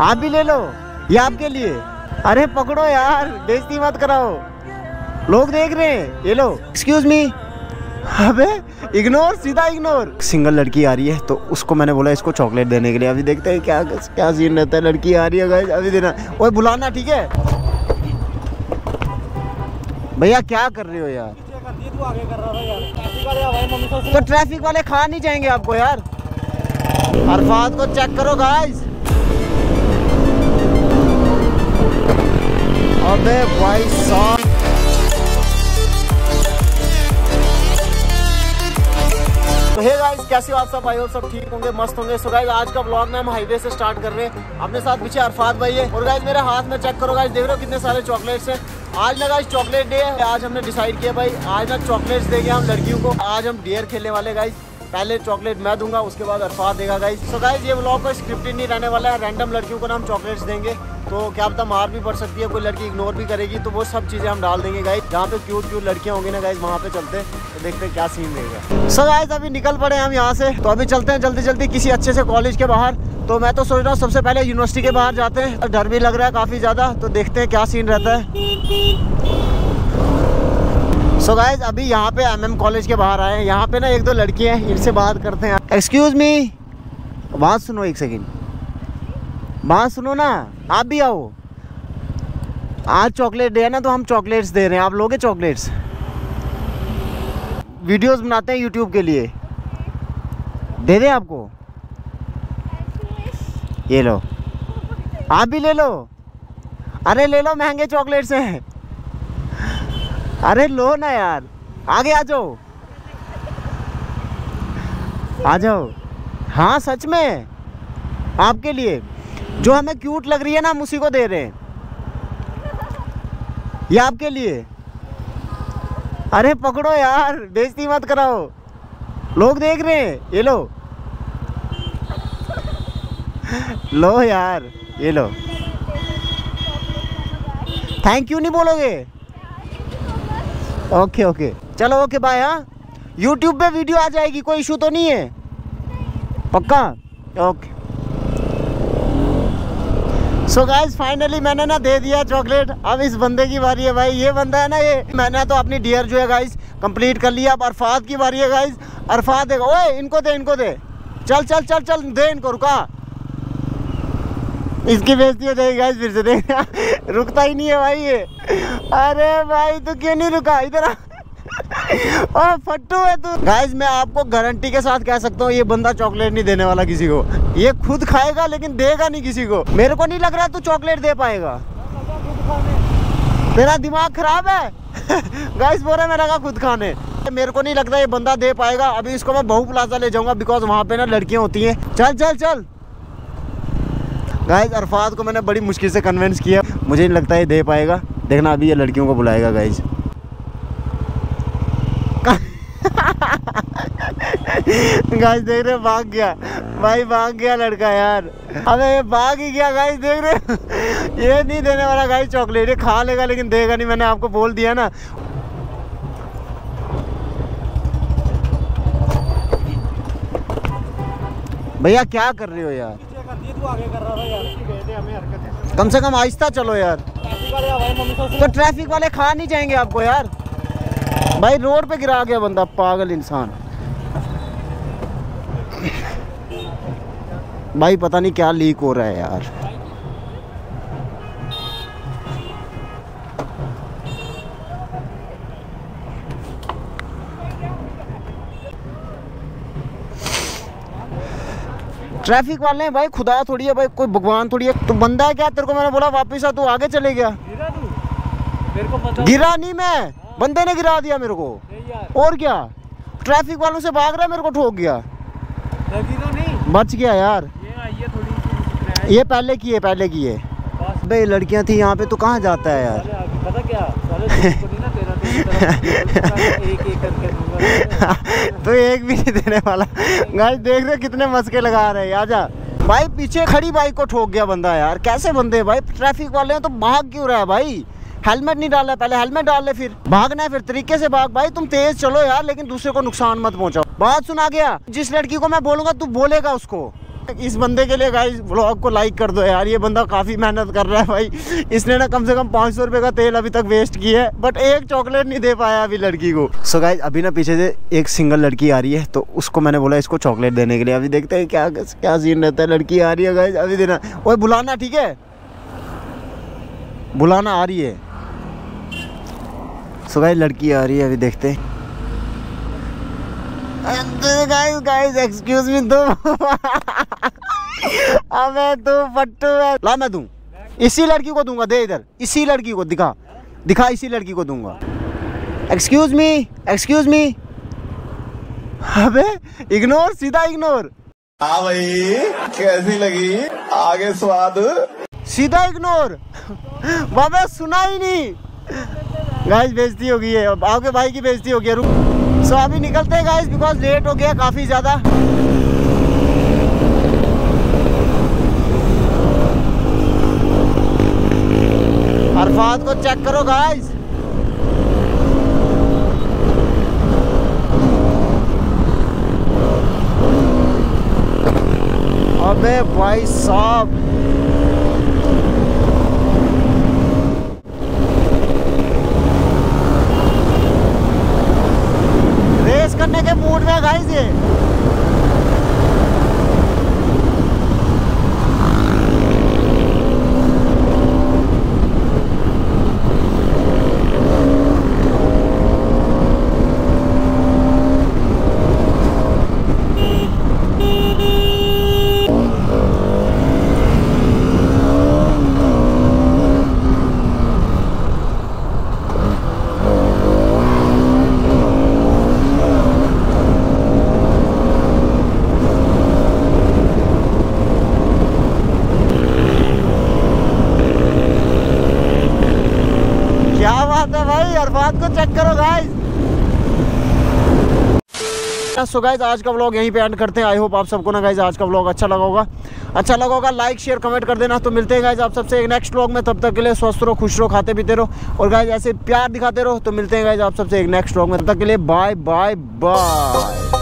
आप भी ले लो, ये आपके लिए। अरे पकड़ो यार, बेइज्जती मत कराओ। लोग देख रहे हैं, ये लो। एक्सक्यूज मी अबे इग्नोर सीधा इग्नोर सिंगल लड़की आ रही है तो उसको मैंने बोला इसको चॉकलेट देने के लिए। अभी देखते हैं क्या क्या सीन रहता है। लड़की आ रही है अभी देना। ओए, बुलाना, ठीक है? भैया, क्या कर रहे हो यार? तो ट्रैफ़िक वाले खा नहीं जाएँगे आपको यार। अरफात को चेक करो गाइस अबे भाई साहब तो हे गाइस कैसे हो आप सब? भाई हो सब ठीक होंगे, मस्त होंगे। सो गाइस आज का ब्लॉग में हम हाईवे से स्टार्ट कर रहे हैं। अपने साथ पीछे अरफात भाई है। और गाइस मेरे हाथ में चेक करो गाइस देख रहे हो कितने सारे चॉकलेट्स हैं। आज ना गाइस चॉकलेट डे है। आज हमने डिसाइड किया भाई, आज ना चॉकलेट्स देंगे हम लड़कियों को। आज हम डियर खेलने वाले गाइस पहले चॉकलेट मैं दूँगा, उसके बाद अरफात देगा गाइस सो गाइस ये ब्लॉग को स्क्रिप्टेड नहीं रहने वाला है. रैंडम लड़कियों को ना हम चॉकलेट्स देंगे. तो क्या पता मार भी पड़ सकती है, कोई लड़की इग्नोर भी करेगी. तो वो सब चीज़ें हम डाल देंगे गाइस जहाँ पे क्यूट क्यूट लड़कियाँ होंगी ना गाइस वहाँ पे चलते तो देखते हैं क्या सीन रहेगा सो गाइस अभी निकल पड़े हम यहाँ से. तो अभी चलते हैं जल्दी जल्दी किसी अच्छे से कॉलेज के बाहर. तो मैं तो सोच रहा हूँ सबसे पहले यूनिवर्सिटी के बाहर जाते हैं. डर भी लग रहा है काफ़ी ज़्यादा. तो देखते हैं क्या सीन रहता है. सो so गाइज़ अभी यहाँ पे एमएम कॉलेज के बाहर आए हैं। यहाँ पे ना एक दो लड़की हैं, इनसे बात करते हैं। एक्सक्यूज मी बात सुनो एक सेकेंड बात सुनो ना, आप भी आओ। आज चॉकलेट डे है ना तो हम चॉकलेट्स दे रहे हैं। आप लोगे चॉकलेट्स वीडियोस बनाते हैं यूट्यूब के लिए। दे दें आपको? ये लो। आप भी ले लो। अरे ले लो, महँगे चॉकलेट्स हैं। अरे लो ना यार। आगे आ जाओ। आ जाओ। हाँ सच में। आपके लिए। जो हमें क्यूट लग रही है ना, हम उसी को दे रहे हैं। ये आपके लिए। अरे पकड़ो यार, बेइज्जती मत कराओ। लोग देख रहे हैं। ये लो। लो यार, ये लो। थैंक यू नहीं बोलोगे? Okay okay. चलो, ओके बाय हाँ। यूट्यूब पे वीडियो आ जाएगी, कोई इशू तो नहीं है? पक्का? ओके। सो गाइस फाइनली मैंने ना दे दिया चॉकलेट अब इस बंदे की बारी है भाई। ये बंदा है ना, ये मैंने तो अपनी डियर जो है गाइस कंप्लीट कर लिया। अब अरफात की बारी है गाइस अरफात देगा ओए, इनको दे इनको दे। चल चल चल चल, दे इनको, रुका। इसकी बेजती हो जाएगी गाइस फिर से, देख। रुकता ही नहीं है भाई ये। अरे भाई, तू क्यों नहीं रुका? इधर ओ, फट्टू है तू। गाइस मैं आपको गारंटी के साथ कह सकता हूँ, ये बंदा चॉकलेट नहीं देने वाला किसी को। ये खुद खाएगा, लेकिन देगा नहीं किसी को। मेरे को नहीं लग रहा तू चॉकलेट दे पाएगा। तेरा दिमाग खराब है? गाइस बोले मैं लगा खुद खाने। मेरे को नहीं लगता ये बंदा दे पाएगा। अभी इसको मैं बहु प्लाजा ले जाऊँगा बिकॉज़ वहाँ पे ना लड़कियाँ होती हैं। चल चल चल। गाइज़ अरफात को मैंने बड़ी मुश्किल से कन्विंस किया। मुझे नहीं लगता ये दे पाएगा। देखना अभी ये लड़कियों को बुलाएगा गाइज़ गाइस देख रहे भाग गया। भाई, भाग गया लड़का यार। अबे, ये भाग ही गया गाइस देख रहे ये नहीं देने वाला गाइस चॉकलेट ये खा लेगा, लेकिन देगा नहीं। मैंने आपको बोल दिया ना। भैया, क्या कर रहे हो यार? कम से कम आहिस्ता चलो यार। तो ट्रैफ़िक वाले खा नहीं जाएँगे आपको यार। भाई रोड पे गिरा गया बंदा पागल इंसान। भाई पता नहीं क्या लीक हो रहा है यार। ट्रैफ़िक वाले हैं भाई खुदा थोड़ी है भाई कोई भगवान थोड़ी है। तो बंदा है क्या? तेरे को मैंने बोला वापस आ तू आगे चले गया। गिरा तू? मेरे को पता गिरा नहीं मैं। बंदे ने गिरा दिया मेरे को। यार। और क्या? ट्रैफ़िक वालों से भाग रहा है मेरे को ठोक गया। तो नहीं। बच गया यार। ये थोड़ी ये पहले की है पहले की है। भाई लड़कियाँ थी यहाँ पे तो कहाँ जाता है यार? पता क्या? तो एक भी नहीं देने वाला। गाइस देख रहे कितने मस्के लगा रहे हैं, आजा। भाई, पीछे खड़ी बाइक को ठोक गया बंदा यार। कैसे बंदे भाई? ट्रैफ़िक वाले हैं तो भाग क्यों रहा है भाई? हेलमेट नहीं डाला पहले हेलमेट डाल ले फिर। भागना है फिर, तरीके से भाग। भाई, तुम तेज चलो यार, लेकिन दूसरे को नुकसान मत पहुंचाओ। बात सुना गया, जिस लड़की को मैं बोलूँगा, तू बोलेगा उसको। इस बंदे के लिए गाइस व्लॉग को लाइक कर दो यार। ये बंदा काफ़ी मेहनत कर रहा है भाई। इसने ना कम से कम पाँच सौ का तेल अभी तक वेस्ट किया है बट एक चॉकलेट नहीं दे पाया अभी लड़की को। सो so गाइस अभी ना पीछे से एक सिंगल लड़की आ रही है तो उसको मैंने बोला इसको चॉकलेट देने के लिए। अभी देखते हैं क्या क्या सीन रहता है। लड़की आ रही है गाइस अभी देना। वो बुलाना, ठीक है? बुलाना आ रही है। सो so गाइस लड़की आ रही है, अभी देखते हैं। गाइस गाइस एक्सक्यूज मी तुम अबे तू पट्टू है। ला मैं दूँ। इसी लड़की को दूँगा दे इधर। इसी लड़की को दिखा। दिखा इसी लड़की को दूँगा। एक्सक्यूज मी एक्सक्यूज मी अबे इग्नोर सीधा इग्नोर हाँ भाई कैसी लगी? आगे स्वाद। सीधा इग्नोर बाबा सुना ही नहीं। गाइस बेइज्जती हो गई है। अब आगे भाई की बेइज्जती हो गई है? रुक। सो अभी निकलते हैं गाइस बिकॉज़ लेट हो गया, काफ़ी ज़्यादा। अरफात को चेक करो गाइस अबे भाई साहब करने के मूड में गाइस ये अरफात को चेक करो गाइस सो गाइज़ आज का व्लॉग यहीं पे एंड करते हैं. आई होप आप सबको ना गाइज़ आज का व्लॉग अच्छा लगा होगा. अच्छा लगा होगा लाइक शेयर कमेंट कर देना. तो मिलते हैं गाइज़ आप सबसे एक नेक्स्ट व्लॉग में. तब तक के लिए स्वस्थ रहो, खुश रहो, खाते पीते रहो. और गाइज़ ऐसे प्यार दिखाते रहो. तो मिलते हैं गाइज़ आप सबसे एक नेक्स्ट व्लॉग में. तब तक के लिए बाय बाय बाय